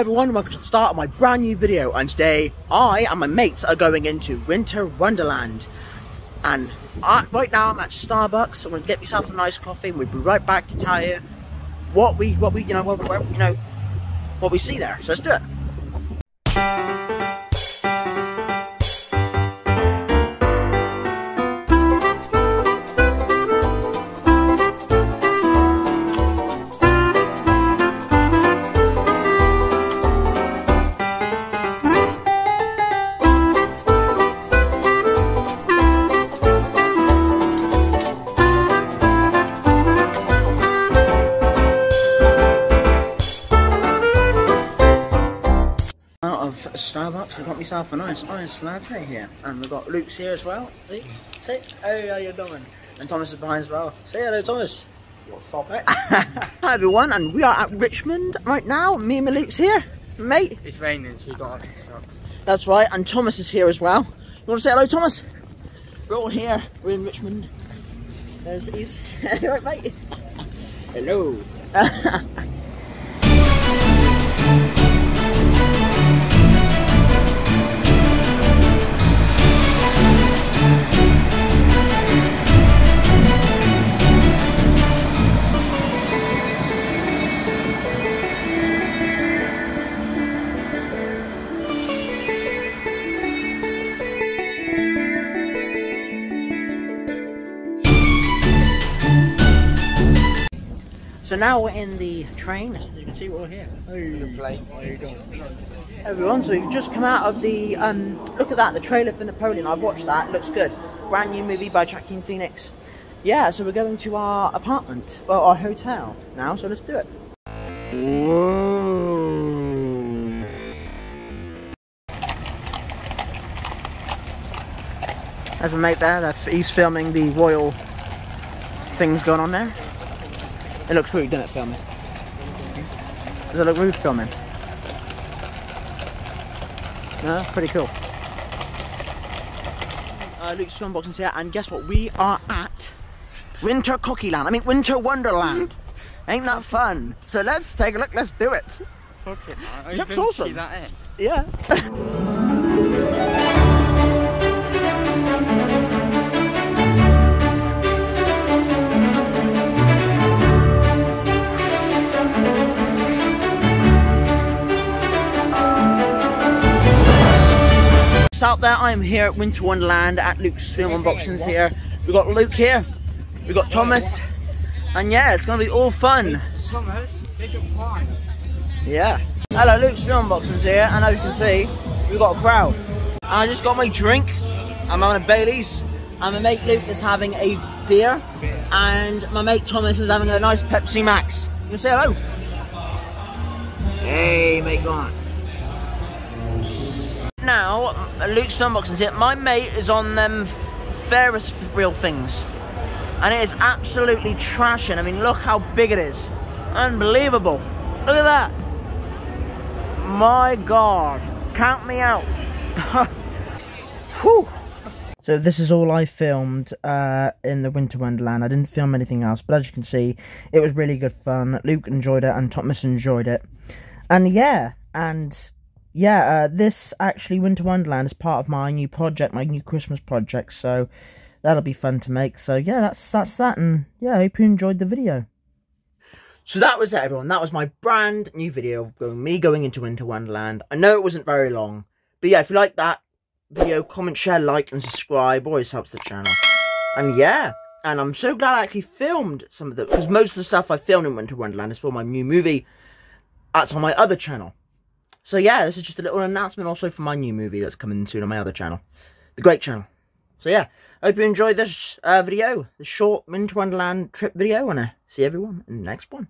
everyone, welcome to the start of my brand new video and today I and my mates are going into Winter Wonderland and I, right now I'm at Starbucks, I'm going to get myself a nice coffee and we'll be right back to tell you what we, what we, you know, what, what, you know, what we see there, so let's do it. Starbucks. I got myself a nice iced latte here, and we've got Luke's here as well. See, see, hey, how you doing? And Thomas is behind as well. Say hello, Thomas. What's up. Hi everyone, and we are at Richmond right now. Me and Luke's here, mate. It's raining, so you got to stop. That's right, and Thomas is here as well. You want to say hello, Thomas? We're all here. We're in Richmond. There's he's right, mate. Hello. So now we're in the train. You can see what we're all here. The plane, what are you doing? Everyone, so we've just come out of the, um, look at that, the trailer for Napoleon. I've watched that, it looks good. Brand new movie by Joaquin Phoenix. Yeah, so we're going to our apartment, well, our hotel now, so let's do it. There's my mate there, that- he's filming the royal things going on there. It looks rude, doesn't it, filming? Does it look rude filming? No, pretty cool. Uh, Luke's film boxing here, and guess what? We are at Winter Cookie Land. I mean, Winter Wonderland. Ain't that fun? So let's take a look. Let's do it. Fuck it, man. Looks didn't awesome. See that in? Yeah. out there, I am here at Winter Wonderland at Luke's Film Unboxings here. We've got Luke here, we've got Thomas, and yeah, it's gonna be all fun. Yeah. Hello, Luke's Film Unboxings here, and as you can see, we've got a crowd. And I just got my drink, I'm having a Bailey's, and my mate Luke is having a beer, and my mate Thomas is having a nice Pepsi Max. You can say hello. Hey, mate, go on. Now, Luke's Unboxings here, my mate is on them Ferris wheel things. And it is absolutely trashing. I mean, look how big it is. Unbelievable. Look at that. My God. Count me out. Whew. So this is all I filmed uh, in the Winter Wonderland. I didn't film anything else, but as you can see, it was really good fun. Luke enjoyed it, and Thomas enjoyed it. And yeah, and yeah, uh, this actually Winter Wonderland is part of my new project, my new Christmas project. So that'll be fun to make. So yeah, that's that's that, and yeah, I hope you enjoyed the video. So that was it, everyone. That was my brand new video of me going into Winter Wonderland. I know it wasn't very long, but yeah, if you like that video, comment, share, like, and subscribe. Always helps the channel. And yeah, and I'm so glad I actually filmed some of the because most of the stuff I filmed in Winter Wonderland is for my new movie. That's on my other channel. So yeah, this is just a little announcement also for my new movie that's coming soon on my other channel, the Great Channel. So yeah, hope you enjoyed this uh, video, the short Winter Wonderland trip video, and I see everyone in the next one.